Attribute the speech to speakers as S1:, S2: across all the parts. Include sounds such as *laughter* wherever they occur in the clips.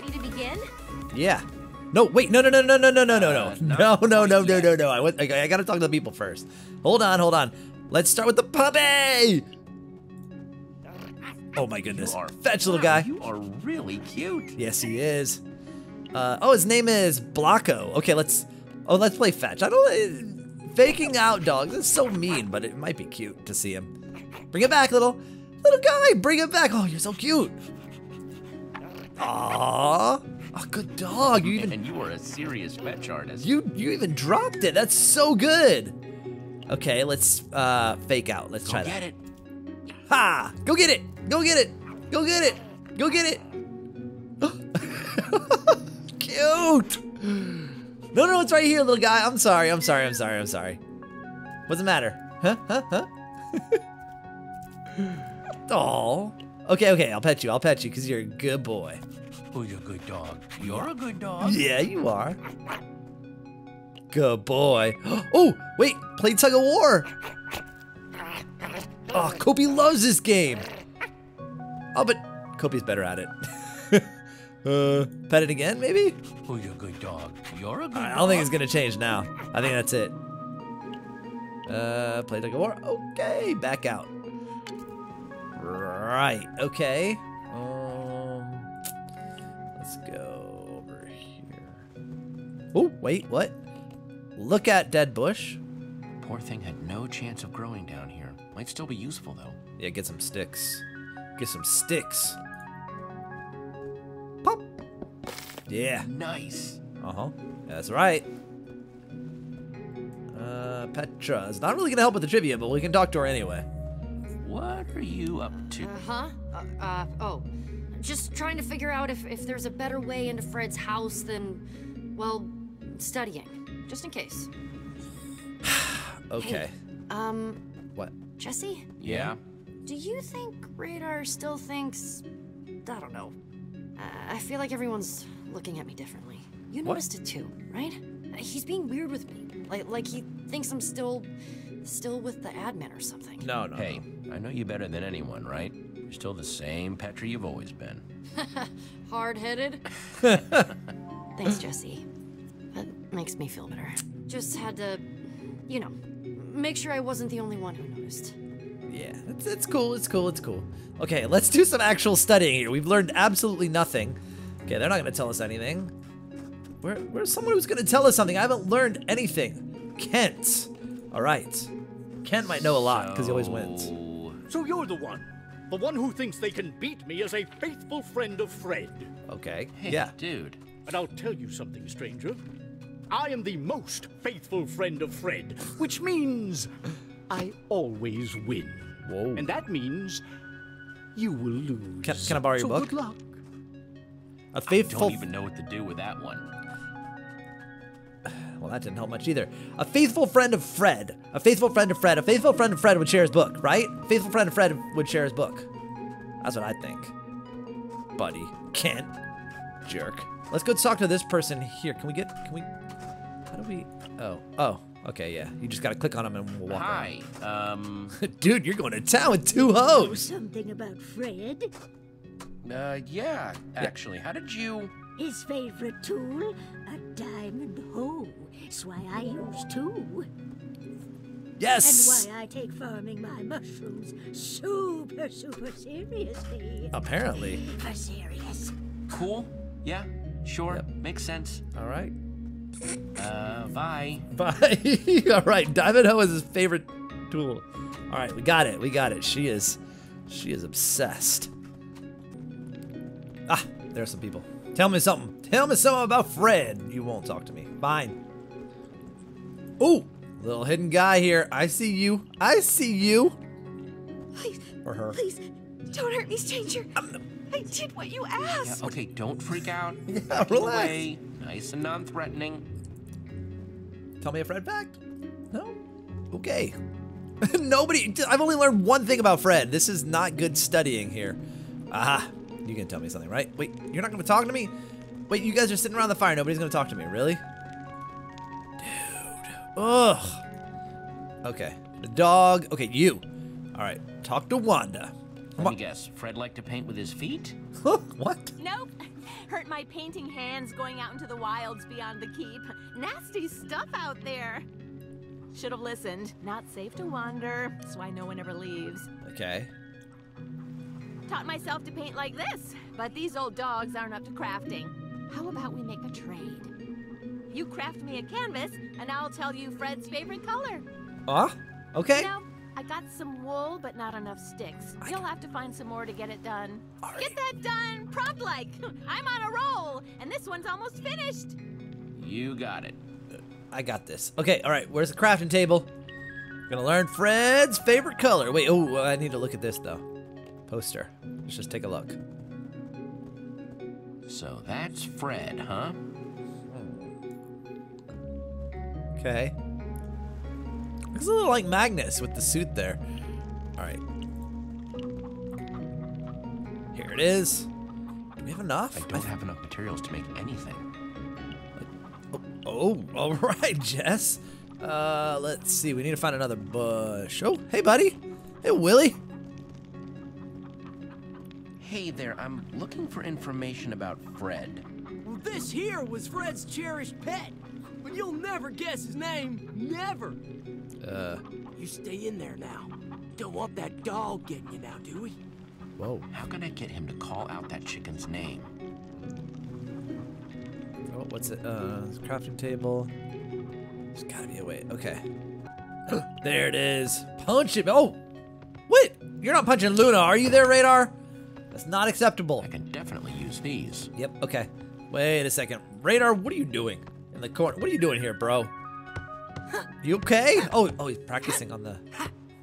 S1: ready to begin?
S2: Yeah. No, wait, no, no, no, no, no, no, no, no,
S3: Uh,
S2: no, no, no, no, no, no, no. I, went, I, I gotta talk to the people first. Hold on, hold on. Let's start with the puppy. Oh my goodness.
S3: You are
S2: Fetch, little guy.
S3: You are really cute.
S2: Yes, he is. Uh, oh, his name is Blocko. Okay, let's. Oh, let's play fetch. I don't. Uh, faking out dogs. That's so mean, but it might be cute to see him. Bring it back, little, little guy. Bring it back. Oh, you're so cute. Aww. Oh, good dog. You even
S3: And you are a serious fetch artist.
S2: you you even dropped it. That's so good. Okay, let's uh fake out. Let's
S3: Go
S2: try
S3: get it.
S2: Ha! Go get it. Go get it. Go get it. Go get it. *laughs* Cute. No, no, it's right here, little guy. I'm sorry. I'm sorry. I'm sorry. I'm sorry. What's the matter? Huh? Huh? Huh? *laughs* Aw. Okay, okay. I'll pet you. I'll pet you because you're a good boy.
S3: Oh, you're a good dog. You're a good dog.
S2: Yeah, you are. Good boy. *gasps* Oh, wait. Play tug of war. Oh, Kopi loves this game. Oh, but Kopi's better at it. *laughs* uh, pet it again, maybe?
S3: Oh, you're a good dog. You're a good
S2: I
S3: dog.
S2: don't think it's gonna change now. I think that's it. Uh, play tug of war. Okay, back out. Right. Okay. Um, let's go over here. Oh, wait. What? Look at dead bush.
S3: Poor thing had no chance of growing down here. Might still be useful though.
S2: Yeah, get some sticks. Get some sticks. Pop. Yeah.
S3: Nice.
S2: Uh huh. That's right. Uh, Petra is not really gonna help with the trivia, but we can talk to her anyway.
S3: What are you up to?
S1: Uh-huh. Uh, uh, oh. Just trying to figure out if, if there's a better way into Fred's house than, well, studying. Just in case. *sighs*
S2: Okay.
S1: Um,
S2: What?
S1: Jesse?
S3: Yeah.
S1: Do you think Radar still thinks... I don't know. Uh, I feel like everyone's looking at me differently. You
S2: What?
S1: noticed it too, right? He's being weird with me. Like, like he thinks I'm still... still with the admin or something.
S2: No, no.
S3: Hey, I know you better than anyone, right? You're still the same Petra you've always been. *laughs*
S1: Hard-headed? *laughs* Thanks, Jesse. That makes me feel better. Just had to, you know, make sure I wasn't the only one who noticed.
S2: Yeah, it's, it's cool. It's cool. It's cool. Okay, let's do some actual studying here. We've learned absolutely nothing. Okay, they're not gonna tell us anything. Where, where's someone who's gonna tell us something? I haven't learned anything. Kent. All right. Kent might know a lot because he always wins.
S3: So-
S4: So you're the one. The one who thinks they can beat me as a faithful friend of Fred.
S2: Okay.
S3: Hey,
S2: Yeah.
S3: dude.
S4: And I'll tell you something, stranger. I am the most faithful friend of Fred, which means I always win.
S2: Whoa.
S4: And that means you will lose.
S2: Can- can I borrow your
S4: so
S2: book?
S4: Good luck.
S2: A faithful.
S3: I Don't even know what to do with that one.
S2: Well, that didn't help much either. A faithful friend of Fred. A faithful friend of Fred. A faithful friend of Fred would share his book, right? Faithful friend of Fred would share his book. That's what I think. Buddy. Kent. Jerk. Let's go talk to this person here. Can we get, can we, how do we, oh, oh, okay, yeah. You just gotta click on him and we'll walk
S3: Hi. Um. *laughs*
S2: Dude, you're going to town with two hoes.
S5: Something about Fred?
S3: Uh. Yeah. Actually, how did you?
S5: His favorite tool? A diamond hoe. It's why I use two.
S2: Yes.
S5: And why I take farming my mushrooms super, super seriously.
S2: Apparently.
S5: For serious.
S3: Cool. Yeah. Sure.
S2: Yep.
S3: Makes sense.
S2: All right.
S3: Uh. Bye.
S2: Bye. *laughs* All right. Diamond Hoe is his favorite tool. All right, we got it. We got it. She is, she is obsessed. Ah, there are some people. Tell me something. Tell me something about Fred. You won't talk to me. Fine. Ooh, little hidden guy here. I see you. I see you.
S6: Please,
S2: Or her.
S6: please, don't hurt me, stranger. Um, I did what you
S3: Yeah.
S6: asked.
S3: Okay. Don't freak out. *laughs*
S2: Yeah, relax.
S3: away, Nice and non-threatening.
S2: Tell me a Fred fact? No? Okay. *laughs* Nobody, I've only learned one thing about Fred. This is not good studying here. Aha. You can tell me something, right? Wait, you're not gonna talk to me? Wait, you guys are sitting around the fire. Nobody's gonna talk to me, really? Dude. Ugh. Okay. The dog. Okay, you. All right. Talk to Wanda.
S3: Let me guess. Fred liked to paint with his feet.
S2: what?
S6: Nope. *laughs*
S7: Hurt my painting hands going out into the wilds beyond the keep. Nasty stuff out there. Should have listened. Not safe to wander. That's why no one ever leaves.
S2: Okay.
S7: Taught myself to paint like this, but these old dogs aren't up to crafting. How about we make a trade? You craft me a canvas, and I'll tell you Fred's favorite color.
S2: Ah, okay.
S7: Now, I got some wool, but not enough sticks. You'll have to find some more to get it done. Get that done, prompt like. *laughs* I'm on a roll, and this one's almost finished.
S3: You got it.
S2: I got this. Okay, all right. Where's the crafting table? Gonna learn Fred's favorite color. Wait, oh, I need to look at this though. Poster. Let's just take a look.
S3: So that's Fred, huh?
S2: Okay. Looks a little like Magnus with the suit there. All right. Here it is. Do we have enough?
S3: I don't have enough materials to make anything.
S2: Oh, *laughs* all right, Jess. Uh, let's see. We need to find another bush. Oh, hey, buddy. Hey, Willie.
S3: Hey there, I'm looking for information about Fred.
S8: Well, this here was Fred's cherished pet, but you'll never guess his name. Never.
S2: Uh,
S8: You stay in there now. Don't want that dog getting you now, do we?
S2: whoa.
S3: How can I get him to call out that chicken's name?
S2: Oh, what's it? Uh, crafting table. There's gotta be a way. Okay. *clears throat* there it is. Punch it. Oh, wait. You're not punching Luna, are you there, Radar? That's not acceptable.
S3: I can definitely use these.
S2: Yep. Okay. Wait a second. Radar, what are you doing in the corner? What are you doing here, bro? You okay? Oh, oh, he's practicing on the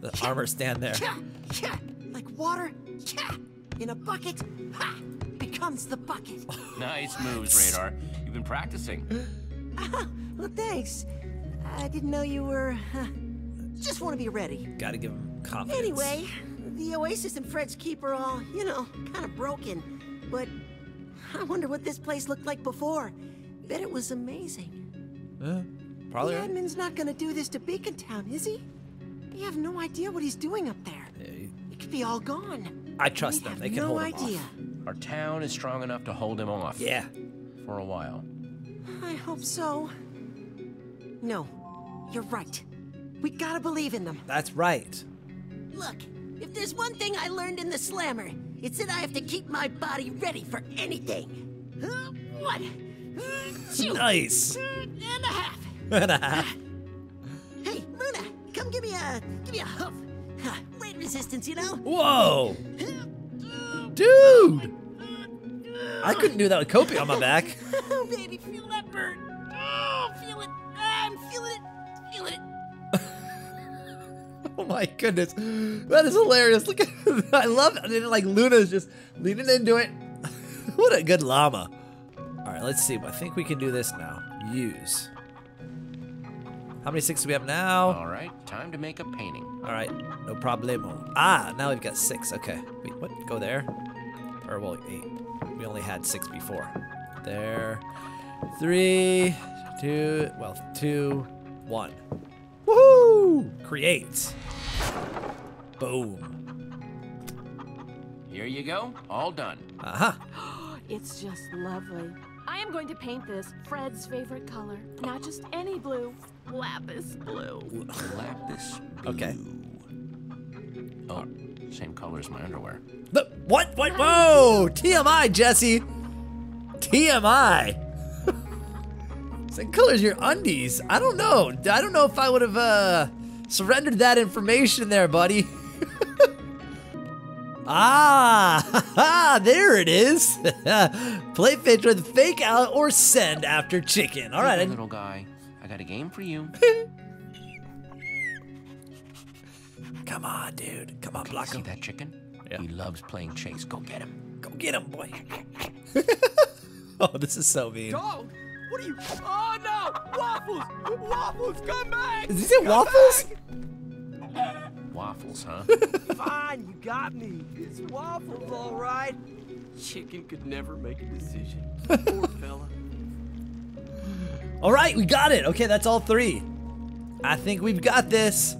S2: the armor stand there.
S8: Cha, cha, like water. Cha, in a bucket. Becomes the bucket. *laughs*
S3: Nice moves, Radar. You've been practicing. *laughs*
S8: well, thanks. I didn't know you were. Uh, just want to be ready.
S2: Gotta give him confidence.
S8: Anyway, the Oasis and Fred's Keep are all, you know, kind of broken. But I wonder what this place looked like before. Bet it was amazing.
S2: Uh, probably.
S8: the admin's not gonna do this to Beacon Town, is he? You have no idea what he's doing up there.
S2: Yeah, he-
S8: It could be all gone.
S2: I trust
S8: We
S2: them. They can
S8: no
S2: hold him
S8: idea.
S2: off.
S3: Our town is strong enough to hold him off.
S2: Yeah.
S3: For a while.
S8: I hope so. No, you're right. We gotta believe in them.
S2: That's right.
S8: Look, if there's one thing I learned in the slammer, it's that I have to keep my body ready for anything. What?
S2: Nice.
S8: and a half.
S2: And a half.
S8: Hey, Luna, come give me a give me a hoof. Huh, Weight resistance, you know.
S2: Whoa. Dude. I couldn't do that with Kopi on my back. *laughs*
S8: Oh, baby, feel that burn. Oh, feel it. I'm feeling it. Feeling it. *laughs*
S2: Oh my goodness. That is hilarious. Look at *laughs* I love it. And then, like Luna's just leaning into it. what a good llama. All right, let's see. I think we can do this now. Use. How many six do we have now?
S3: All right, time to make a painting.
S2: All right, no problemo. Ah, now we've got six. Okay. Wait, what? Go there? Or, well, eight. We only had six before. There. Three, two, well, two, one. Woohoo! Create. Boom.
S3: Here you go, all done.
S2: Uh-huh. *gasps*
S7: It's just lovely. I am going to paint this Fred's favorite color. Not just any blue, lapis blue.
S3: Lapis blue.
S2: Okay.
S3: Oh, same color as my underwear.
S2: The, what? What? Whoa! TMI, Jesse. TMI. *laughs* Same color as your undies. I don't know. I don't know if I would have uh, surrendered that information there, buddy. *laughs* ah, *laughs* there it is. *laughs* Play pitch with fake out or send after chicken. All right.
S3: Hey, little guy. I got a game for you. *laughs*
S2: Come on, dude. Come on,
S3: See
S2: Blanco.
S3: that chicken?
S2: Yeah.
S3: He loves playing chase. Go get him.
S2: Go get him, boy. oh, this is so mean.
S8: Dog, what are you? Oh no! Waffles! Waffles, come back!
S2: Is he say waffles?
S3: Waffles, huh? *laughs*
S8: Fine, you got me. It's waffles, all right. Chicken could never make a decision. *laughs* Poor fella.
S2: All right, we got it. Okay, that's all three. I think we've got this.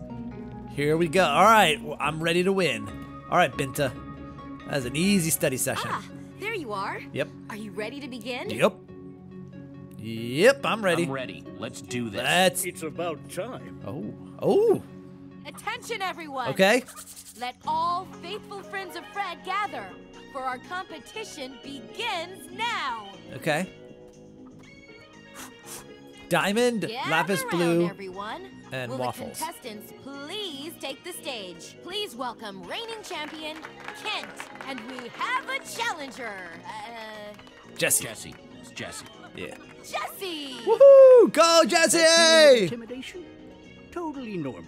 S2: Here we go. All right, well, I'm ready to win. All right, Binta. That was an easy study session.
S6: Ah, there you
S9: you are.
S2: Yep.
S9: Are you ready to begin?
S2: Yep. Yep, I'm ready.
S3: I'm ready. Let's do this.
S2: Let's.
S4: It's about time.
S2: Oh. Oh.
S1: Attention, everyone!
S2: Okay.
S1: Let all faithful friends of Fred gather, for our competition begins now.
S2: Okay. Diamond,
S1: Gather
S2: lapis
S1: round,
S2: blue.
S1: everyone.
S2: and
S1: Will
S2: waffles.
S1: the contestants please take the stage? Please welcome reigning champion Kent, and we have a challenger, uh,
S2: Jesse.
S3: Jesse. It's Jesse.
S2: Yeah.
S1: Jesse.
S2: Woohoo! Go,
S4: Feeling of
S2: Jesse!
S4: Intimidation? Totally normal.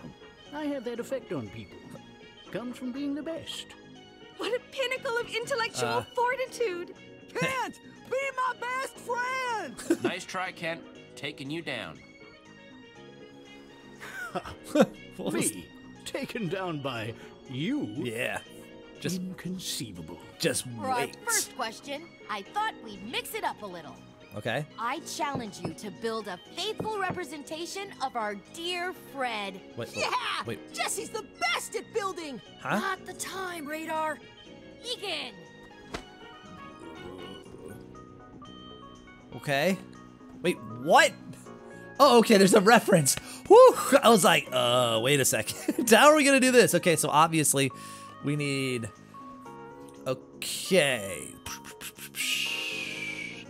S4: I have that effect on people. Comes from being the best.
S7: What a pinnacle of intellectual
S2: Uh.
S7: fortitude. *laughs*
S8: Can't be my best friend. *laughs*
S3: nice try, Kent. Taking you down. *laughs*
S4: Me, taken down by you?
S2: Yeah. Just,
S4: Inconceivable.
S2: just
S1: For our first question, I thought we'd mix it up a little.
S2: Okay.
S1: I challenge you to build a faithful representation of our dear Fred.
S2: Wait. wait,
S8: Yeah.
S2: Wait.
S8: Jesse's the best at building.
S2: Huh?
S9: Not the time, Radar.
S1: Begin.
S2: Okay. Wait, what? Oh, okay, there's a reference. Whew, I was like, uh, wait a second. *laughs* How are we gonna do this? Okay, so obviously we need, okay.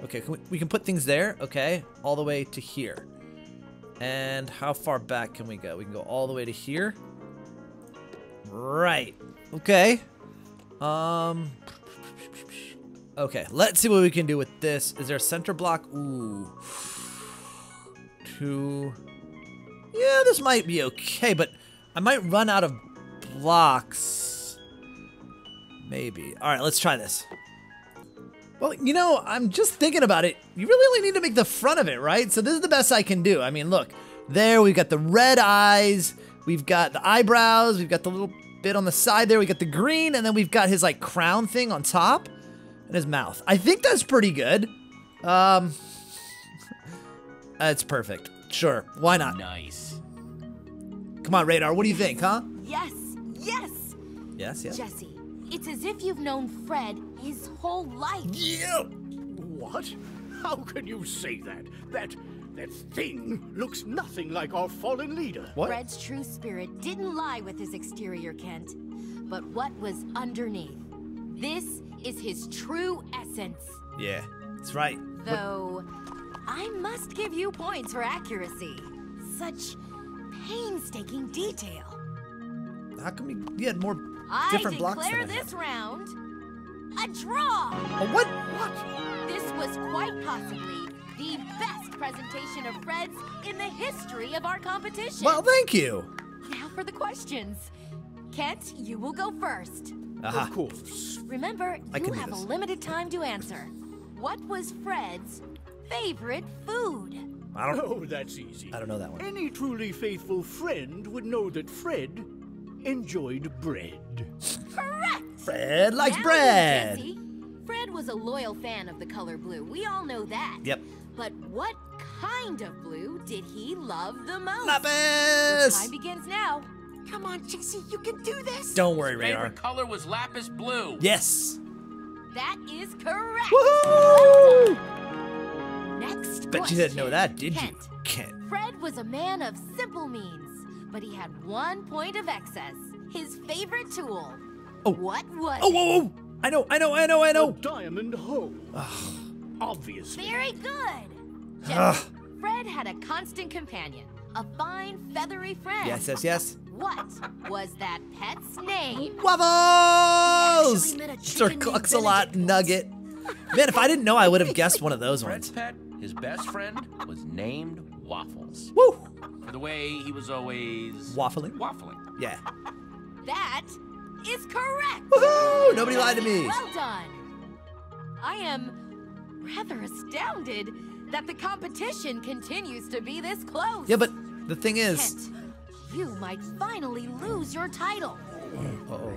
S2: Okay, can we, we can put things there, okay, all the way to here. And how far back can we go? We can go all the way to here. Right, okay. Um, Okay, let's see what we can do with this. Is there a center block? Ooh. Two. Yeah, this might be okay, but I might run out of blocks. Maybe. All right, let's try this. Well, you know, I'm just thinking about it. You really only need to make the front of it, right? So this is the best I can do. I mean, look, there we've got the red eyes, we've got the eyebrows, we've got the little bit on the side there, we got the green, and then we've got his like crown thing on top and his mouth. I think that's pretty good. Um, *laughs* that's perfect. Sure, why not?
S3: Nice.
S2: Come on, Radar. What do you think, huh?
S1: Yes, yes.
S2: Yes, yes.
S1: Jesse, it's as if you've known Fred his whole life.
S2: Yeah.
S4: What? How can you say that? That that thing looks nothing like our fallen leader.
S2: What?
S1: Fred's true spirit didn't lie with his exterior, Kent, but what was underneath. This is his true essence.
S2: Yeah, that's right.
S1: Though, I must give you points for accuracy. Such painstaking detail.
S2: How come we get more
S1: I
S2: different blocks
S1: declare
S2: than I have?
S1: this round a draw.
S2: Oh, what?
S1: This was quite possibly the best presentation of Fred's in the history of our competition.
S2: Well, thank you.
S1: now for the questions. Kent, you will go first.
S2: Aha.
S4: Of course.
S1: Remember,
S2: I
S1: you have a limited time to answer. What was Fred's favorite food?
S2: I *laughs* don't.
S4: Oh, that's easy.
S2: I don't know that one.
S4: Any truly faithful friend would know that Fred enjoyed bread.
S1: Correct!
S2: Fred likes
S1: Now
S2: bread.
S1: Fred was a loyal fan of the color blue. We all know that.
S2: Yep.
S1: But what kind of blue did he love the most? Your
S2: Lapis.
S1: time begins now.
S8: Come on, Jesse, you can do this.
S2: Don't worry, Radar.
S3: Favorite color was lapis blue.
S2: Yes.
S1: That is correct.
S2: Woohoo!
S1: Next
S2: Bet you didn't know that, did
S1: Kent.
S2: you? Kent.
S1: Fred was a man of simple means, but he had one point of excess. His favorite tool.
S2: Oh.
S1: What was
S2: Oh, oh
S1: it?
S2: whoa, whoa! I know, I know, I know, I know.
S4: diamond hoe. *sighs* Obviously.
S1: Very good.
S2: Ugh. Ah.
S1: Jesse, Fred had a constant companion, a fine feathery friend.
S2: Yes, yes, yes.
S1: What was that pet's name?
S2: Waffles!
S9: Actually met a
S2: Sir
S9: chicken named
S2: Cluxalot
S9: Benedict
S2: Nugget. Man, if I didn't know, I would have guessed one of those
S3: Fred's
S2: ones.
S3: Fred's pet, his best friend, was named Waffles.
S2: Woo!
S3: For the way he was always
S2: Waffling?
S3: waffling.
S2: Yeah.
S1: That is correct.
S2: Woohoo! Nobody lied to me.
S1: Well done. I am rather astounded that the competition continues to be this close.
S2: Yeah, but the thing is.
S1: Kent, you might finally lose your title.
S2: Uh-oh.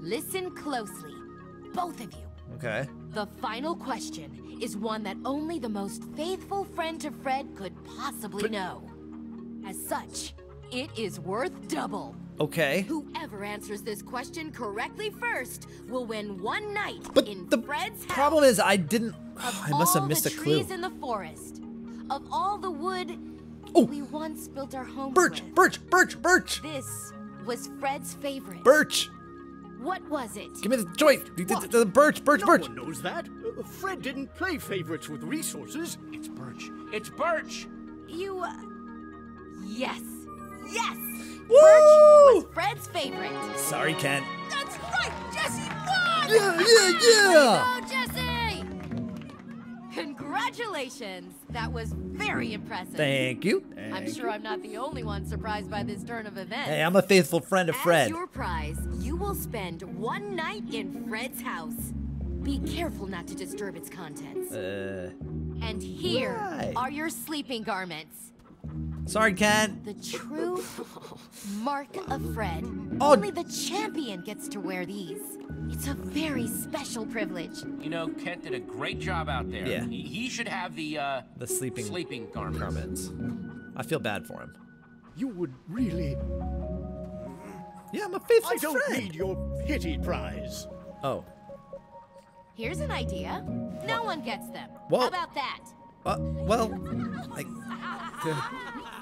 S1: Listen closely, both of you.
S2: Okay.
S1: The final question is one that only the most faithful friend to Fred could possibly know. As such, it is worth double.
S2: Okay.
S1: Whoever answers this question correctly first will win one night
S2: But
S1: in
S2: the
S1: Fred's house.
S2: problem is, I didn't.
S1: Of *sighs*
S2: I must have missed
S1: the
S2: a clue.
S1: Of trees in the forest, of all the wood
S2: Oh.
S1: we once built our homes
S2: Birch,
S1: with,
S2: birch, birch, birch,
S1: this was Fred's favorite.
S2: birch.
S1: What was it?
S2: Give me the choice. The, the, the birch, birch,
S4: No
S2: birch.
S4: one knows that. Uh, Fred didn't play favorites with resources.
S3: It's Birch. It's Birch!
S1: You. Uh, yes, yes. Birch was Fred's favorite.
S2: Sorry, Ken.
S1: That's right, Jesse won.
S2: Yeah, yeah, yeah.
S1: Go, Jesse! Congratulations! That was very impressive.
S2: Thank you.
S1: I'm
S2: Thank
S1: sure I'm not the only one surprised by this turn of events.
S2: Hey, I'm a faithful friend of
S1: As
S2: Fred.
S1: your prize, you will spend one night in Fred's house. Be careful not to disturb its contents.
S2: Uh,
S1: and here are your sleeping garments.
S2: Sorry, Ken.
S1: The true mark of Fred.
S2: Oh.
S1: Only the champion gets to wear these. It's a very special privilege.
S3: You know, Kent did a great job out there.
S2: Yeah.
S3: He, he should have the, uh...
S2: The sleeping
S3: Sleeping garments.
S2: garments. I feel bad for him.
S4: You would really.
S2: Yeah, I'm a faithful
S4: I don't
S2: friend.
S4: need your pity prize.
S2: Oh,
S1: Here's an idea. No one gets them.
S2: What?
S1: How about that?
S2: uh, well, I. *laughs*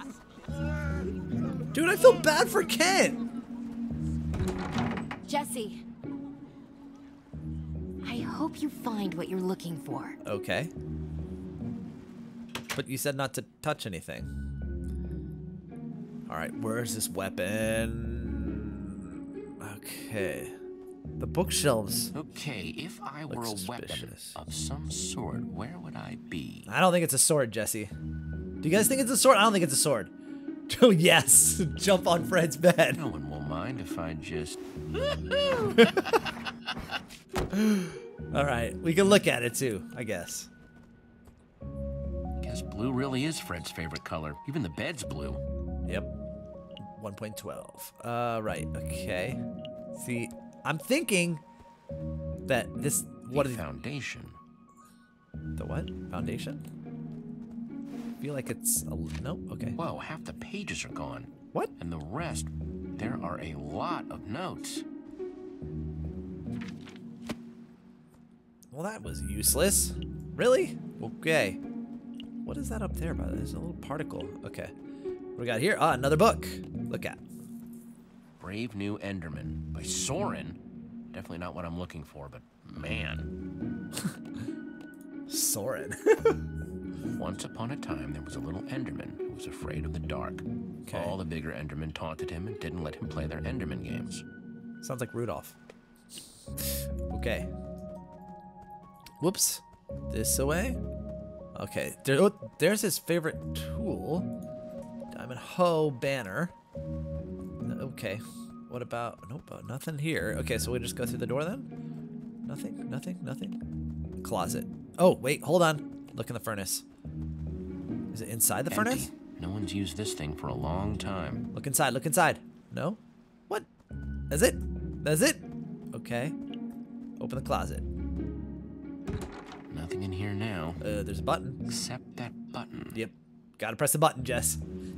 S2: Dude, I feel bad for Ken.
S1: Jesse. I hope you find what you're looking for.
S2: Okay. But you said not to touch anything. All right, where's this weapon? Okay. The bookshelves.
S3: Okay, if I were
S2: Looks
S3: a weapon of some sort, where would I be?
S2: I don't think it's a sword, Jesse. Do you guys think it's a sword? I don't think it's a sword. *laughs* Oh, yes. Jump on Fred's bed.
S3: No one will mind if I just... *laughs*
S2: All right, we can look at it too, I guess.
S3: Guess blue really is Fred's favorite color. Even the bed's blue.
S2: Yep. 1.12. Uh, right. Okay. See, I'm thinking that this. What
S3: the
S2: is
S3: foundation?
S2: the what? Foundation? Feel like it's a no. Okay.
S3: Whoa, half the pages are gone.
S2: What?
S3: And the rest, there are a lot of notes.
S2: Well, that was useless. Really? Okay. What is that up there? By the way? There's a little particle. Okay. What we got here? Ah, another book. Look at.
S3: Brave New Enderman by Soren. Definitely not what I'm looking for, but man. *laughs*
S2: Soren. *laughs*
S3: Once upon a time, there was a little Enderman who was afraid of the dark.
S2: Okay.
S3: All the bigger Endermen taunted him and didn't let him play their Enderman games.
S2: Sounds like Rudolph. Okay. Whoops. This away. Okay. There, oh, there's his favorite tool. Diamond hoe banner. Okay. What about? Nope. uh, Nothing here. Okay, so we just go through the door then. Nothing. Nothing. Nothing. Closet. Oh wait. Hold on. Look in the furnace. Is it inside the furnace?
S3: No one's used this thing for a long time.
S2: Look inside. Look inside. No? What? That's it? That's it? Okay. Open the closet.
S3: Nothing in here now,
S2: Uh, there's a button.
S3: except that button.
S2: Yep. Gotta press the button, Jess.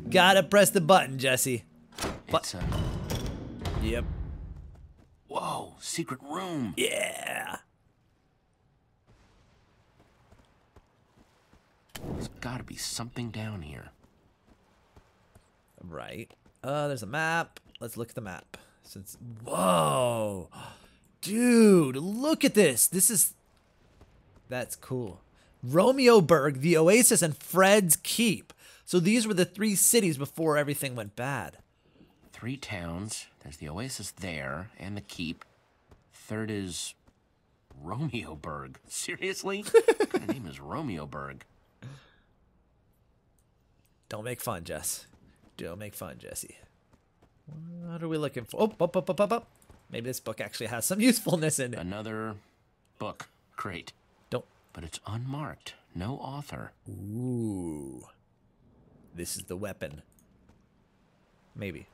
S2: Gotta press the button, Jesse.
S3: It's a...
S2: Yep.
S3: Whoa, secret room.
S2: Yeah.
S3: There's gotta be something down here.
S2: Right. Uh, there's a map. Let's look at the map. Since whoa, *gasps* dude, look at this. This is that's cool. Romeoburg, the Oasis, and Fred's Keep. So these were the three cities before everything went bad.
S3: Three towns. There's the oasis there, and the keep. Third is... Romeoburg. *laughs* Seriously? *laughs* what kind of name is Romeoburg?
S2: Don't make fun, Jess. Don't make fun, Jesse. What are we looking for? Oh, up, up, up, up, up. Maybe this book actually has some *laughs* usefulness in it.
S3: Another book. Great.
S2: Don't.
S3: But it's unmarked. No author.
S2: Ooh. This is the weapon. Maybe.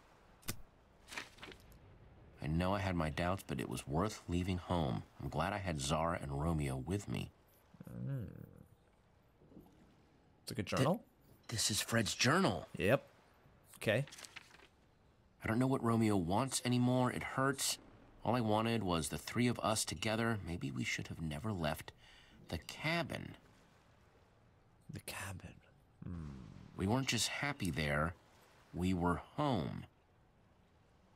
S3: I know I had my doubts, but it was worth leaving home. I'm glad I had Zara and Romeo with me. Hmm.
S2: It's like a journal?
S3: This is Fred's journal.
S2: Yep. Okay.
S3: I don't know what Romeo wants anymore. It hurts. All I wanted was the three of us together. Maybe we should have never left the cabin.
S2: The cabin.
S3: We weren't just happy there, we were home.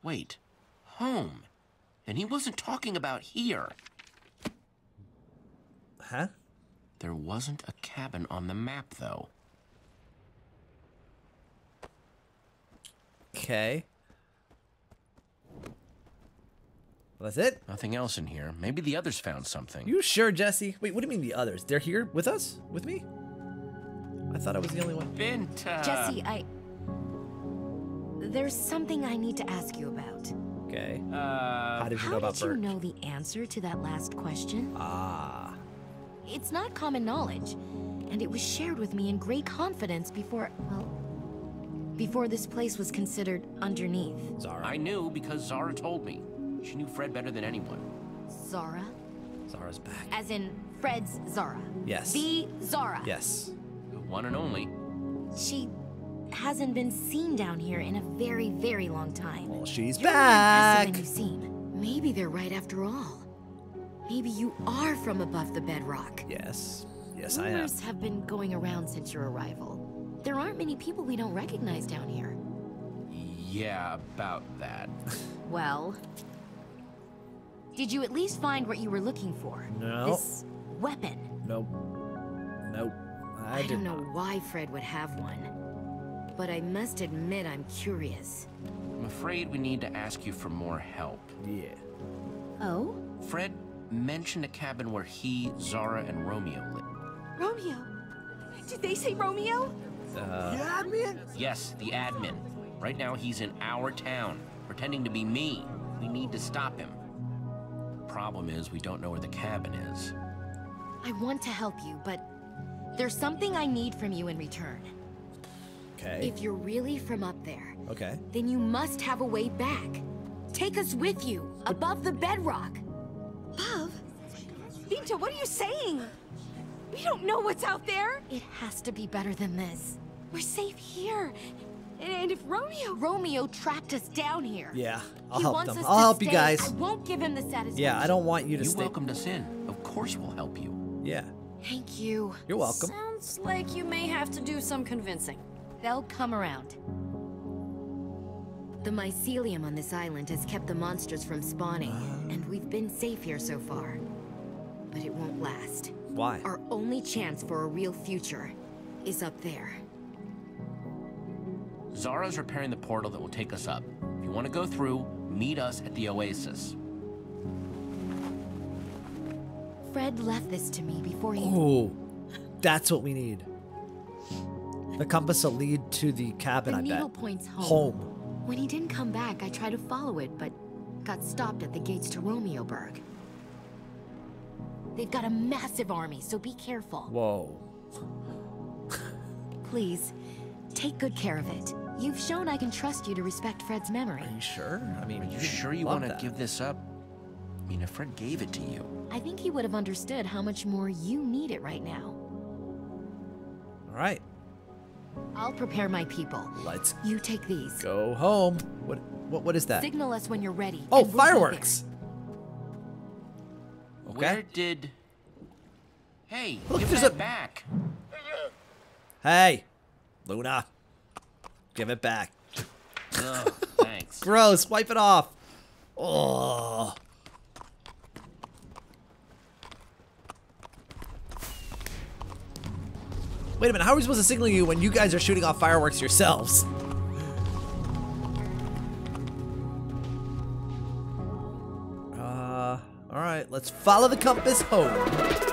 S3: Wait, home? And he wasn't talking about here.
S2: Huh?
S3: There wasn't a cabin on the map, though.
S2: Okay. That's it?
S3: Nothing else in here. Maybe the others found something.
S2: You sure, Jesse? Wait, what do you mean the others? They're here with us? With me? I thought I was the only one.
S3: Binta!
S1: Jesse, I. There's something I need to ask you about.
S2: Okay.
S3: Uh,
S2: How did you know
S1: How
S2: about
S1: did you
S2: Bert?
S1: know the answer to that last question?
S2: Ah.
S1: It's not common knowledge, and it was shared with me in great confidence before, well, before this place was considered underneath.
S2: Zara.
S3: I knew because Zara told me. She knew Fred better than anyone.
S1: Zara?
S2: Zara's back.
S1: As in Fred's Zara.
S2: Yes.
S1: The Zara.
S2: Yes.
S3: The one and only.
S1: She hasn't been seen down here in a very, very long time.
S2: Well, she's
S1: You're
S2: back.
S1: than you seem. Maybe they're right after all. Maybe you are from above the bedrock.
S2: Yes. Yes, I am.
S1: Rumors have been going around since your arrival. There aren't many people we don't recognize down here.
S3: Yeah, about that. *laughs*
S1: Well, did you at least find what you were looking for?
S2: No.
S1: This weapon.
S2: Nope. Nope. I,
S1: I, don't know
S2: not.
S1: why Fred would have one, but I must admit I'm curious.
S3: I'm afraid we need to ask you for more help.
S2: Yeah.
S1: Oh?
S3: Fred mentioned a cabin where he, Zara, and Romeo live.
S6: Romeo. Did they say Romeo?
S2: Uh,
S3: Yes, the admin. Right now he's in our town, pretending to be me. We need to stop him. Problem is, we don't know where the cabin is.
S1: I want to help you, but there's something I need from you in return.
S2: okay.
S1: If you're really from up there,
S2: Okay.
S1: then you must have a way back. Take us with you, above the bedrock.
S6: Above? Binta, what are you saying? We don't know what's out there.
S1: It has to be better than this.
S6: We're safe here. And if Romeo...
S1: Romeo trapped us down here.
S2: Yeah. I'll
S1: he
S2: help them. I'll
S1: to
S2: help you guys.
S1: I won't give him the satisfaction.
S2: Yeah, I don't want you to
S3: You
S2: stay.
S3: welcomed us in. Of course we'll help you.
S2: Yeah.
S1: Thank you.
S2: You're welcome.
S1: Sounds like you may have to do some convincing. They'll come around. The mycelium on this island has kept the monsters from spawning, uh-huh. and we've been safe here so far. But it won't last.
S2: Why?
S1: Our only chance for a real future is up there.
S3: Zara's repairing the portal that will take us up. If you want to go through, meet us at the Oasis.
S1: Fred left this to me before he...
S2: Oh, that's what we need. The compass will lead to the cabin,
S1: the
S2: I
S1: needle
S2: bet.
S1: points home.
S2: Home.
S1: When he didn't come back, I tried to follow it, but got stopped at the gates to Romeoburg. They've got a massive army, so be careful.
S2: Whoa.
S1: Please, take good care of it. You've shown I can trust you to respect Fred's memory.
S2: Are you sure? I mean,
S3: Are you sure you want to give this up? I mean, if Fred gave it to you.
S1: I think he would have understood how much more you need it right now.
S2: All right.
S1: I'll prepare my people.
S2: Let's
S1: You take these.
S2: go home. What? What? What is that?
S1: Signal us when you're ready.
S2: Oh,
S1: we'll be
S2: fireworks.
S3: Where did... Hey,
S2: Look,
S3: give
S2: there's
S3: that
S2: a-
S3: back.
S2: Hey, Luna, give it back.
S3: Ugh, thanks. *laughs*
S2: Gross. Wipe it off. Oh. Wait a minute. How are we supposed to signal you when you guys are shooting off fireworks yourselves? Uh, all right. Let's follow the compass home.